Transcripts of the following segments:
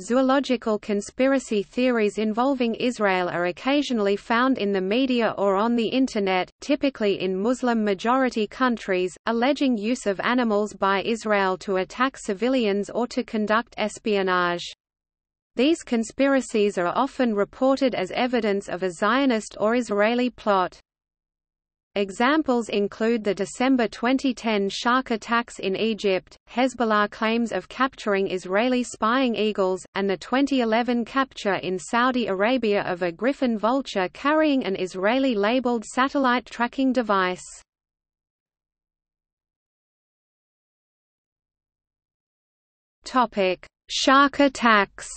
Zoological conspiracy theories involving Israel are occasionally found in the media or on the Internet, typically in Muslim-majority countries, alleging use of animals by Israel to attack civilians or to conduct espionage. These conspiracies are often reported as evidence of a Zionist or Israeli plot. Examples include the December 2010 shark attacks in Egypt, Hezbollah claims of capturing Israeli spying eagles, and the 2011 capture in Saudi Arabia of a griffon vulture carrying an Israeli-labeled satellite tracking device. Shark attacks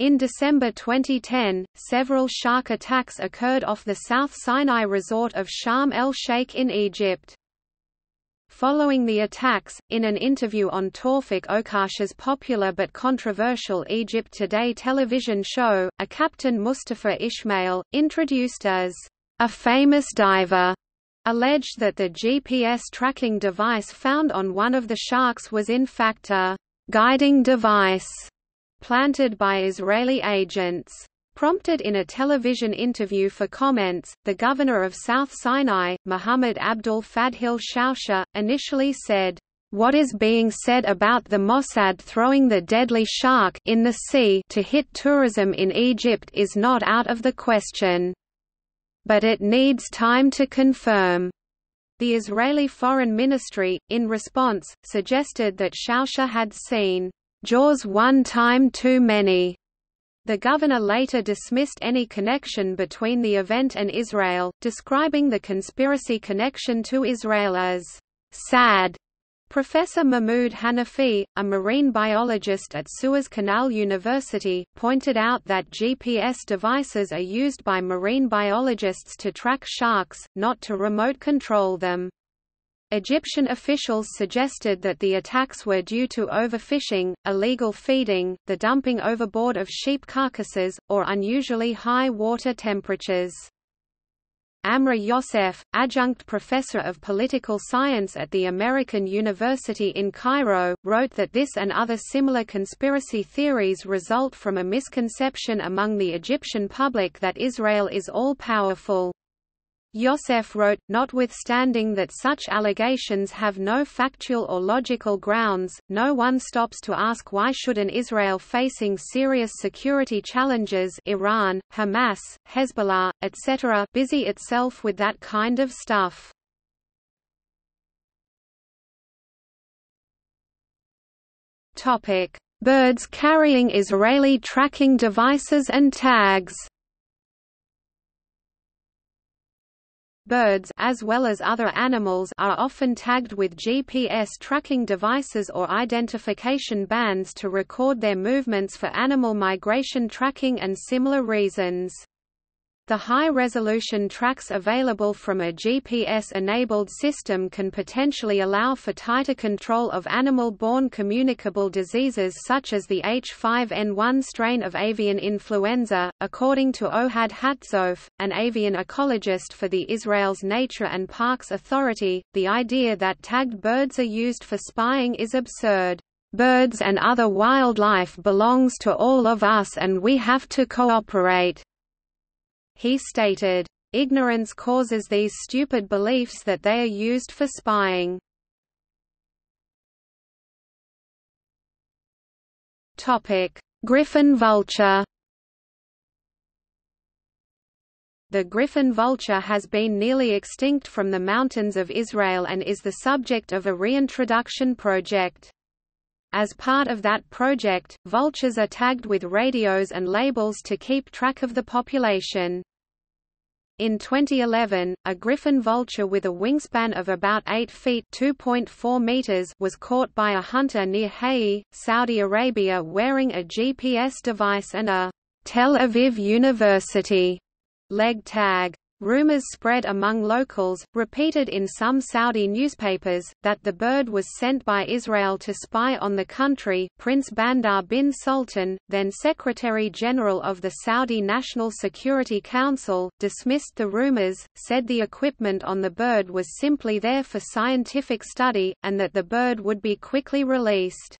In December 2010, several shark attacks occurred off the South Sinai resort of Sharm el-Sheikh in Egypt. Following the attacks, in an interview on Tawfik Okash's popular but controversial Egypt Today television show, a Captain Mustafa Ismail, introduced as a famous diver, alleged that the GPS tracking device found on one of the sharks was in fact a guiding device planted by Israeli agents. Prompted in a television interview for comments, the governor of South Sinai, Muhammad Abdul Fadhil Shausha, initially said, "What is being said about the Mossad throwing the deadly shark in the sea to hit tourism in Egypt is not out of the question. But it needs time to confirm." The Israeli Foreign Ministry, in response, suggested that Shausha had seen Jaws one time too many. The governor later dismissed any connection between the event and Israel, describing the conspiracy connection to Israel as sad. Professor Mahmoud Hanafi, a marine biologist at Suez Canal University, pointed out that GPS devices are used by marine biologists to track sharks, not to remote control them. Egyptian officials suggested that the attacks were due to overfishing, illegal feeding, the dumping overboard of sheep carcasses, or unusually high water temperatures. Amra Yosef, adjunct professor of political science at the American University in Cairo, wrote that this and other similar conspiracy theories result from a misconception among the Egyptian public that Israel is all-powerful. Yosef wrote, notwithstanding that such allegations have no factual or logical grounds, no one stops to ask why should an Israel facing serious security challenges Iran, Hamas, Hezbollah, etc. busy itself with that kind of stuff. Birds carrying Israeli tracking devices and tags Birds as well as other animals are often tagged with GPS tracking devices or identification bands to record their movements for animal migration tracking and similar reasons. The high-resolution tracks available from a GPS-enabled system can potentially allow for tighter control of animal-borne communicable diseases such as the H5N1 strain of avian influenza, according to Ohad Hatzofe, an avian ecologist for the Israel's Nature and Parks Authority. The idea that tagged birds are used for spying is absurd. Birds and other wildlife belongs to all of us and we have to cooperate. He stated, "...ignorance causes these stupid beliefs that they are used for spying." Griffon vulture The griffon vulture has been nearly extinct from the mountains of Israel and is the subject of a reintroduction project. As part of that project, vultures are tagged with radios and labels to keep track of the population. In 2011, a griffon vulture with a wingspan of about 8 feet (2.4 meters) was caught by a hunter near Hayi, Saudi Arabia wearing a GPS device and a Tel Aviv University leg tag. Rumors spread among locals, repeated in some Saudi newspapers, that the bird was sent by Israel to spy on the country. Prince Bandar bin Sultan, then Secretary General of the Saudi National Security Council, dismissed the rumors, said the equipment on the bird was simply there for scientific study, and that the bird would be quickly released.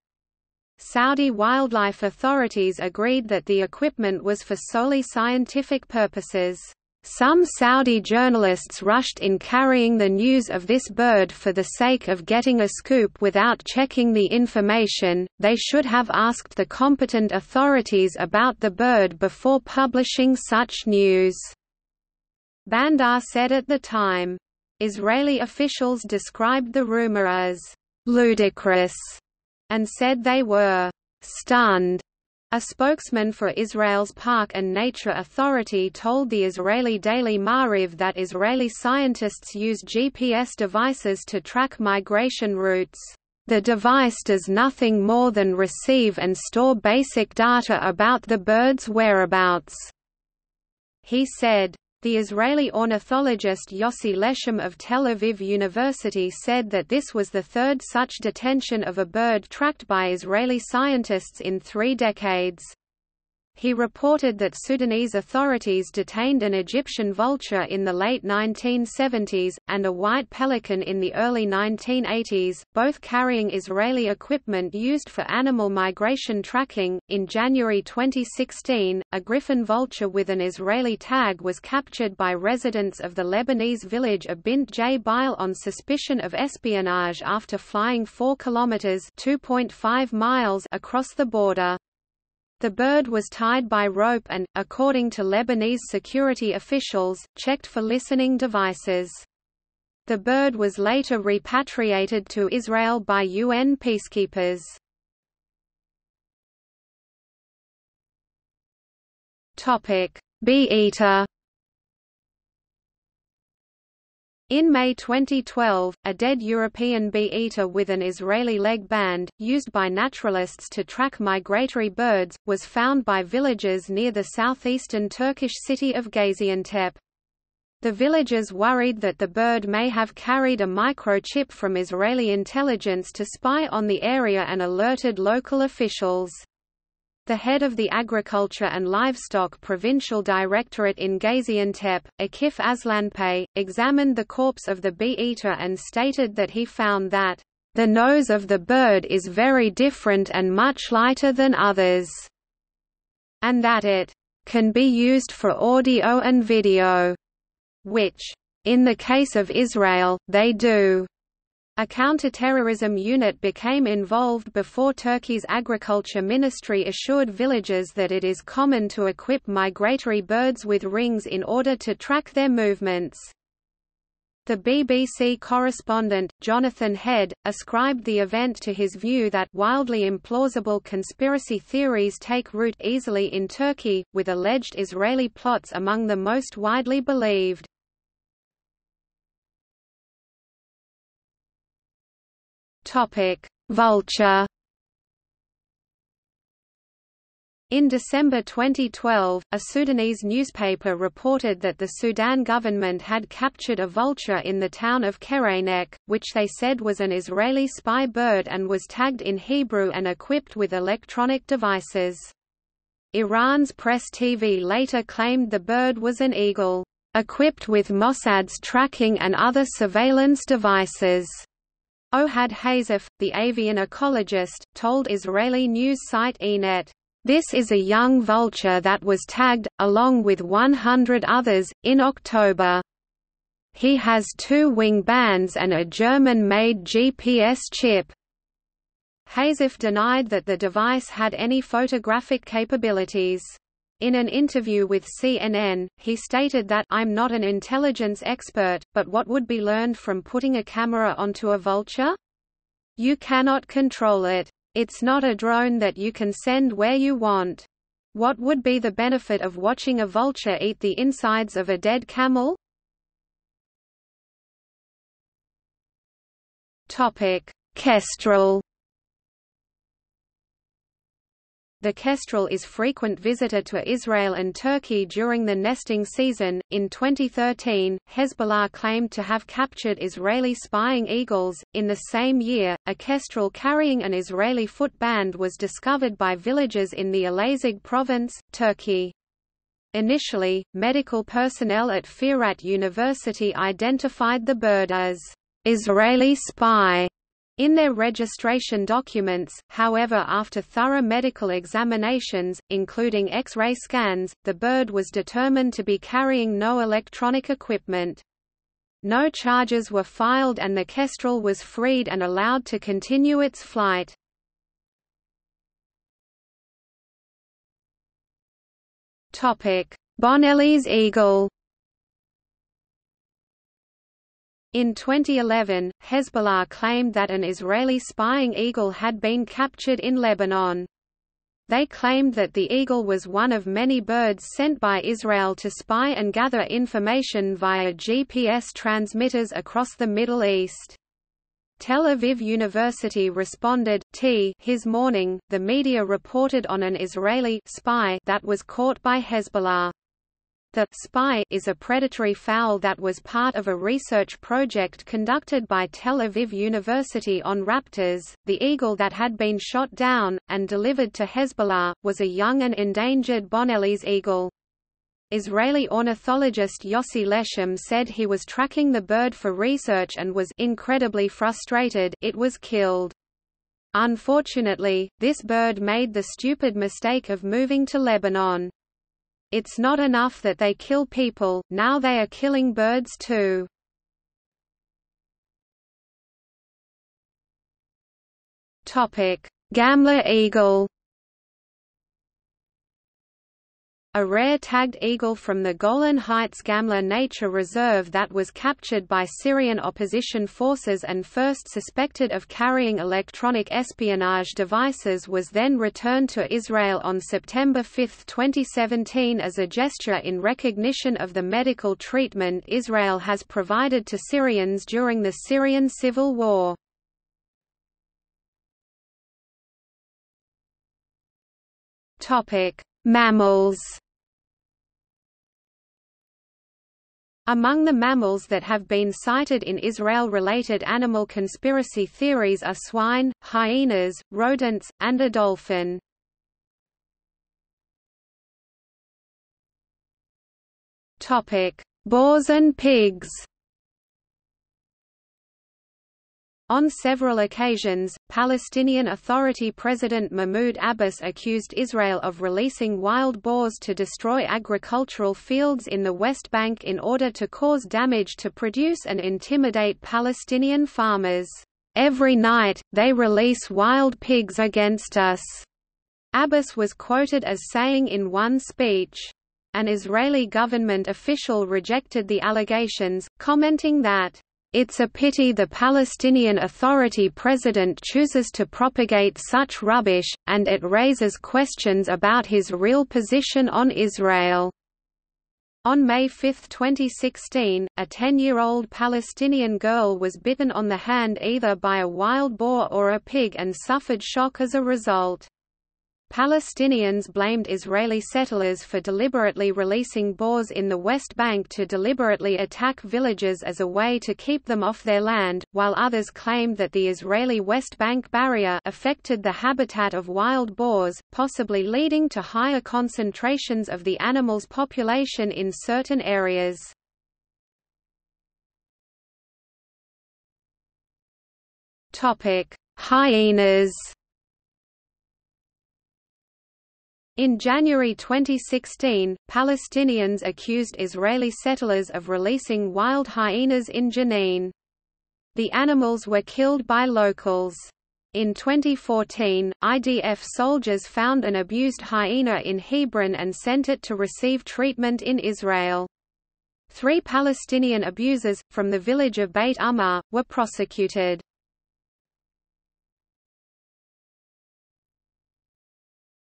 Saudi wildlife authorities agreed that the equipment was for solely scientific purposes. Some Saudi journalists rushed in carrying the news of this bird for the sake of getting a scoop without checking the information, they should have asked the competent authorities about the bird before publishing such news. Bandar said at the time. Israeli officials described the rumor as ludicrous and said they were stunned a spokesman for Israel's Park and Nature Authority told the Israeli Daily Ma'ariv that Israeli scientists use GPS devices to track migration routes. The device does nothing more than receive and store basic data about the bird's whereabouts. He said, the Israeli ornithologist Yossi Leshem of Tel Aviv University said that this was the third such detention of a bird tracked by Israeli scientists in three decades. He reported that Sudanese authorities detained an Egyptian vulture in the late 1970s, and a white pelican in the early 1980s, both carrying Israeli equipment used for animal migration tracking. In January 2016, a griffon vulture with an Israeli tag was captured by residents of the Lebanese village of Bint Jbeil on suspicion of espionage after flying 4 kilometers (2.5 miles) across the border. The bird was tied by rope and, according to Lebanese security officials, checked for listening devices. The bird was later repatriated to Israel by UN peacekeepers. Topic: Bee-eater In May 2012, a dead European bee-eater with an Israeli leg band, used by naturalists to track migratory birds, was found by villagers near the southeastern Turkish city of Gaziantep. The villagers worried that the bird may have carried a microchip from Israeli intelligence to spy on the area and alerted local officials. The head of the Agriculture and Livestock Provincial Directorate in Gaziantep, Akif Aslanpay, examined the corpse of the bee-eater and stated that he found that, "...the nose of the bird is very different and much lighter than others," and that it can be used for audio and video, which, in the case of Israel, they do. A counter-terrorism unit became involved before Turkey's agriculture ministry assured villagers that it is common to equip migratory birds with rings in order to track their movements. The BBC correspondent, Jonathan Head, ascribed the event to his view that wildly implausible conspiracy theories take root easily in Turkey, with alleged Israeli plots among the most widely believed. Topic: Vulture. In December 2012, a Sudanese newspaper reported that the Sudan government had captured a vulture in the town of Kerenek, which they said was an Israeli spy bird and was tagged in Hebrew and equipped with electronic devices. Iran's press TV later claimed the bird was an eagle, equipped with Mossad's tracking and other surveillance devices. Ohad Hatzofe, the avian ecologist, told Israeli news site Ynet, "...this is a young vulture that was tagged, along with 100 others, in October. He has two wing bands and a German-made GPS chip." Hatzofe denied that the device had any photographic capabilities. In an interview with CNN, he stated that I'm not an intelligence expert, but what would be learned from putting a camera onto a vulture? You cannot control it. It's not a drone that you can send where you want. What would be the benefit of watching a vulture eat the insides of a dead camel? Kestrel The kestrel is frequent visitor to Israel and Turkey during the nesting season. In 2013, Hezbollah claimed to have captured Israeli spying eagles. In the same year, a kestrel carrying an Israeli footband was discovered by villagers in the Elazig province, Turkey. Initially, medical personnel at Firat University identified the bird as Israeli spy in their registration documents, however after thorough medical examinations, including X-ray scans, the bird was determined to be carrying no electronic equipment. No charges were filed and the Kestrel was freed and allowed to continue its flight. Bonelli's eagle In 2011, Hezbollah claimed that an Israeli spying eagle had been captured in Lebanon. They claimed that the eagle was one of many birds sent by Israel to spy and gather information via GPS transmitters across the Middle East. Tel Aviv University responded, T his morning, the media reported on an Israeli spy that was caught by Hezbollah. The spy is a predatory fowl that was part of a research project conducted by Tel Aviv University on raptors. The eagle that had been shot down and delivered to Hezbollah was a young and endangered Bonelli's eagle. Israeli ornithologist Yossi Leshem said he was tracking the bird for research and was incredibly frustrated it was killed. Unfortunately, this bird made the stupid mistake of moving to Lebanon. It's not enough that they kill people, now they are killing birds too. Gamla eagle a rare tagged eagle from the Golan Heights Gamla Nature Reserve that was captured by Syrian opposition forces and first suspected of carrying electronic espionage devices was then returned to Israel on September 5, 2017 as a gesture in recognition of the medical treatment Israel has provided to Syrians during the Syrian civil war. Mammals Among the mammals that have been cited in Israel-related animal conspiracy theories are swine, hyenas, rodents, and a dolphin. Boars and pigs On several occasions, Palestinian Authority President Mahmoud Abbas accused Israel of releasing wild boars to destroy agricultural fields in the West Bank in order to cause damage to produce and intimidate Palestinian farmers. Every night, they release wild pigs against us. Abbas was quoted as saying in one speech. An Israeli government official rejected the allegations, commenting that it's a pity the Palestinian Authority president chooses to propagate such rubbish, and it raises questions about his real position on Israel. On May 5, 2016, a 10-year-old Palestinian girl was bitten on the hand either by a wild boar or a pig and suffered shock as a result. Palestinians blamed Israeli settlers for deliberately releasing boars in the West Bank to deliberately attack villages as a way to keep them off their land, while others claimed that the Israeli West Bank barrier affected the habitat of wild boars, possibly leading to higher concentrations of the animal's population in certain areas. Hyenas In January 2016, Palestinians accused Israeli settlers of releasing wild hyenas in Jenin. The animals were killed by locals. In 2014, IDF soldiers found an abused hyena in Hebron and sent it to receive treatment in Israel. Three Palestinian abusers, from the village of Beit Umar, were prosecuted.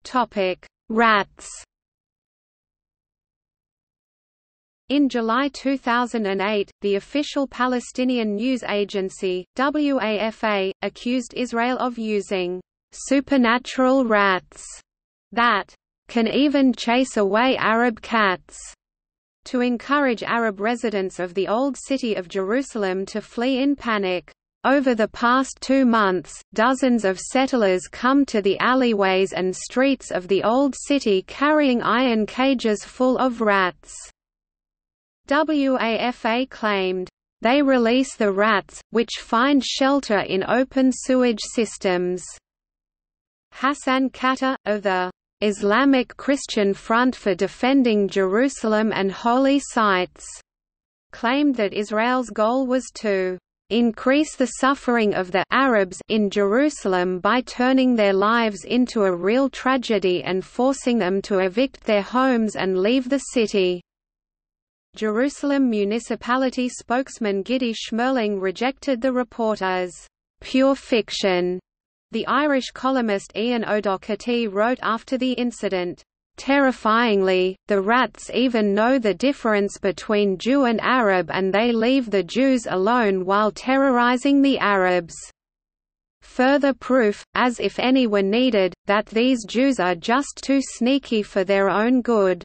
Topic: Rats. In July 2008, the official Palestinian news agency, WAFA, accused Israel of using supernatural rats that can even chase away Arab cats to encourage Arab residents of the Old City of Jerusalem to flee in panic. Over the past two months, dozens of settlers come to the alleyways and streets of the Old City carrying iron cages full of rats. WAFA claimed, "...they release the rats, which find shelter in open sewage systems." Hassan Khatter, of the Islamic Christian Front for Defending Jerusalem and Holy Sites, claimed that Israel's goal was to increase the suffering of the Arabs in Jerusalem by turning their lives into a real tragedy and forcing them to evict their homes and leave the city. Jerusalem municipality spokesman Gidi Schmerling rejected the report as pure fiction the Irish columnist Ian O'Doherty wrote after the incident, Terrifyingly, the rats even know the difference between Jew and Arab and they leave the Jews alone while terrorizing the Arabs. Further proof, as if any were needed, that these Jews are just too sneaky for their own good.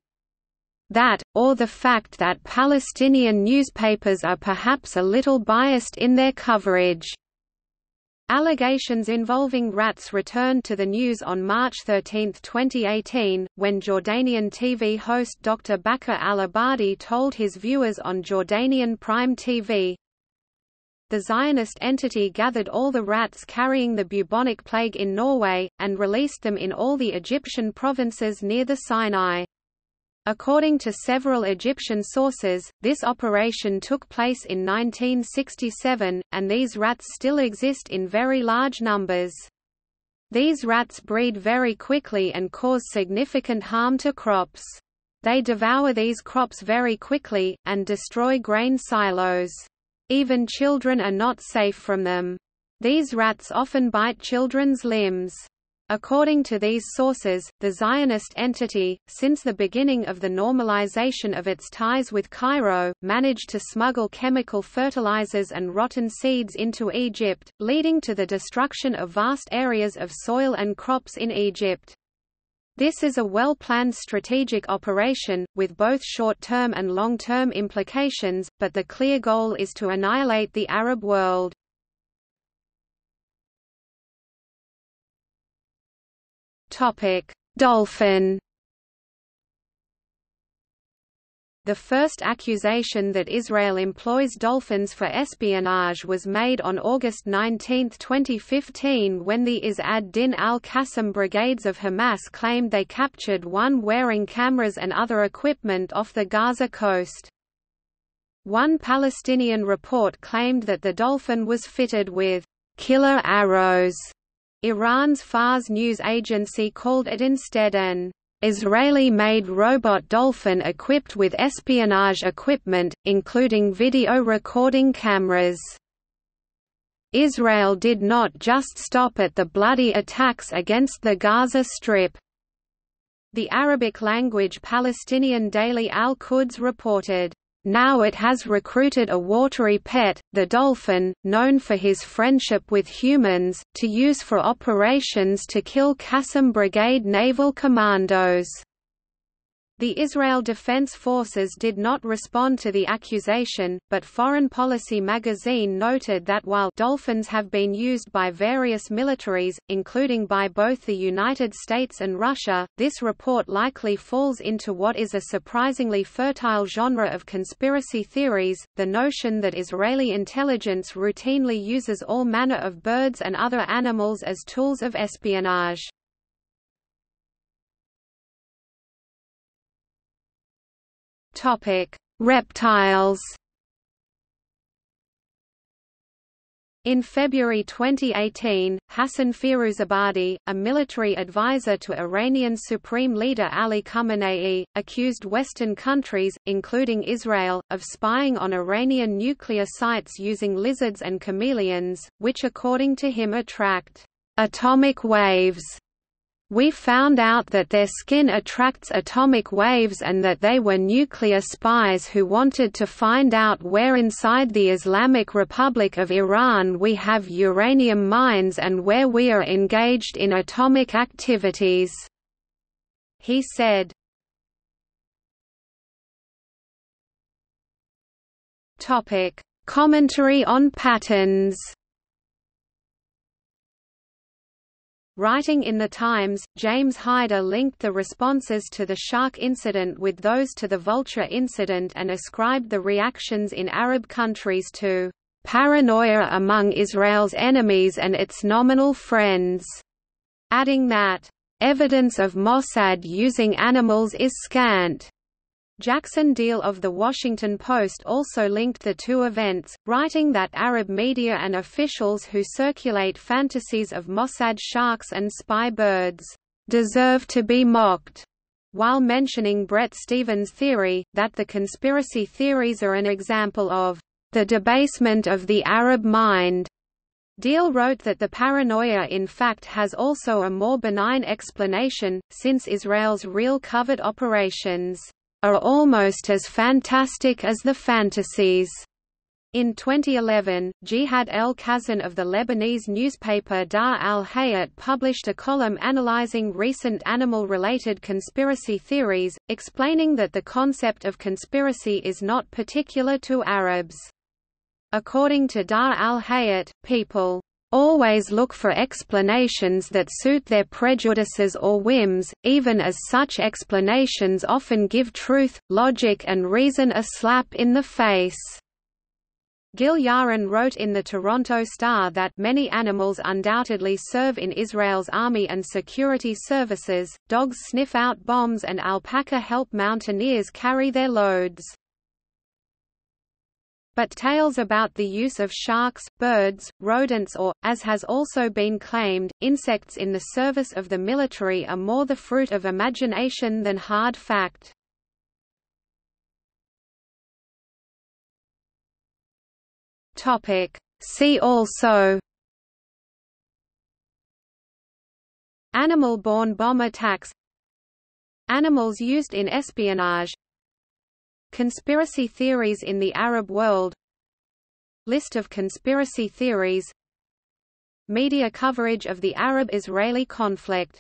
That, or the fact that Palestinian newspapers are perhaps a little biased in their coverage. Allegations involving rats returned to the news on March 13, 2018, when Jordanian TV host Dr. Bakr al-Abadi told his viewers on Jordanian Prime TV, the Zionist entity gathered all the rats carrying the bubonic plague in Norway, and released them in all the Egyptian provinces near the Sinai. According to several Egyptian sources, this operation took place in 1967, and these rats still exist in very large numbers. These rats breed very quickly and cause significant harm to crops. They devour these crops very quickly, and destroy grain silos. Even children are not safe from them. These rats often bite children's limbs. According to these sources, the Zionist entity, since the beginning of the normalization of its ties with Cairo, managed to smuggle chemical fertilizers and rotten seeds into Egypt, leading to the destruction of vast areas of soil and crops in Egypt. This is a well-planned strategic operation, with both short-term and long-term implications, but the clear goal is to annihilate the Arab world. Topic: Dolphin. The first accusation that Israel employs dolphins for espionage was made on August 19, 2015 when the Izz ad-Din al-Qassam brigades of Hamas claimed they captured one wearing cameras and other equipment off the Gaza coast. One Palestinian report claimed that the Dolphin was fitted with killer arrows Iran's Fars news agency called it instead an Israeli-made robot Dolphin equipped with espionage equipment, including video recording cameras. Israel did not just stop at the bloody attacks against the Gaza Strip. The Arabic-language Palestinian daily Al-Quds reported, now it has recruited a watery pet, the dolphin, known for his friendship with humans, to use for operations to kill Qassam Brigade naval commandos. The Israel Defense Forces did not respond to the accusation, but Foreign Policy magazine noted that while dolphins have been used by various militaries, including by both the United States and Russia, this report likely falls into what is a surprisingly fertile genre of conspiracy theories, the notion that Israeli intelligence routinely uses all manner of birds and other animals as tools of espionage. Topic: Reptiles. In February 2018, Hassan Firuzabadi, a military advisor to Iranian Supreme Leader Ali Khamenei, accused Western countries, including Israel, of spying on Iranian nuclear sites using lizards and chameleons, which according to him attract atomic waves we found out that their skin attracts atomic waves and that they were nuclear spies who wanted to find out where inside the Islamic Republic of Iran we have uranium mines and where we are engaged in atomic activities. He said, Commentary on patterns. Writing in The Times, James Hider linked the responses to the shark incident with those to the vulture incident and ascribed the reactions in Arab countries to paranoia among Israel's enemies and its nominal friends, adding that, evidence of Mossad using animals is scant. Jackson Diehl of The Washington Post also linked the two events, writing that Arab media and officials who circulate fantasies of Mossad sharks and spy birds deserve to be mocked, while mentioning Bret Stephens' theory, that the conspiracy theories are an example of the debasement of the Arab mind. Diehl wrote that the paranoia in fact has also a more benign explanation, since Israel's real covert operations are almost as fantastic as the fantasies. In 2011, Jihad el-Khazan of the Lebanese newspaper Dar al-Hayat published a column analyzing recent animal-related conspiracy theories, explaining that the concept of conspiracy is not particular to Arabs. According to Dar al-Hayat, people always look for explanations that suit their prejudices or whims, even as such explanations often give truth, logic and reason a slap in the face. Gil Yaron wrote in the Toronto Star that many animals undoubtedly serve in Israel's army and security services, dogs sniff out bombs and alpaca help mountaineers carry their loads. But tales about the use of sharks, birds, rodents or, as has also been claimed, insects in the service of the military are more the fruit of imagination than hard fact. See also Animal-borne bomb attacks Animals used in espionage Conspiracy theories in the Arab world. List of conspiracy theories. Media coverage of the Arab-Israeli conflict